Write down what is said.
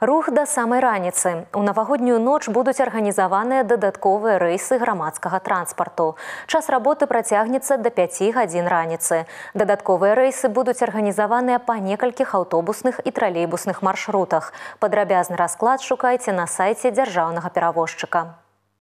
Рух да самай раніцы. У навагоднюю ноч будуць арганізаваныя дадатковыя рэйсы грамадскага транспарту. Час работы працягнецца да 5 гадзін раніцы. Дадатковыя рэйсы будуць арганізаваныя па некалькіх аўтобусных і тралейбусных маршрутах. Падрабязны расклад шукайце на сайце дзяржаўнага перавозчыка.